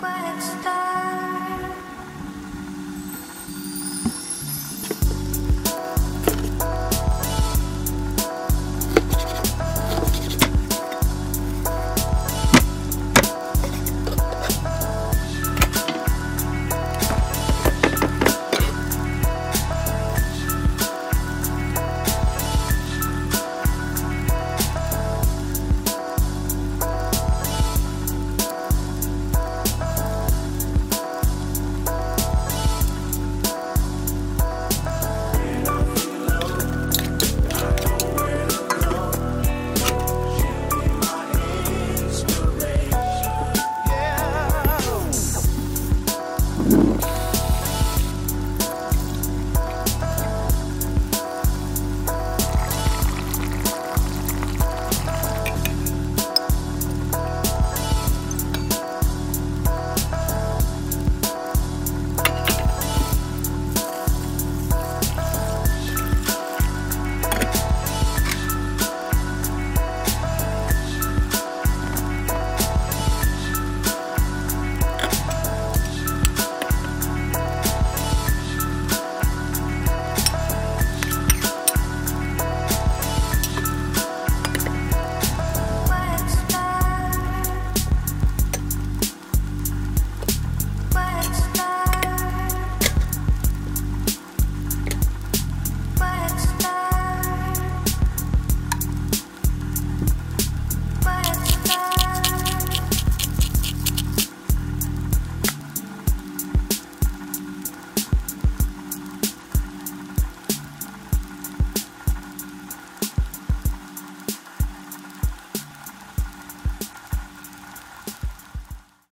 where it starts.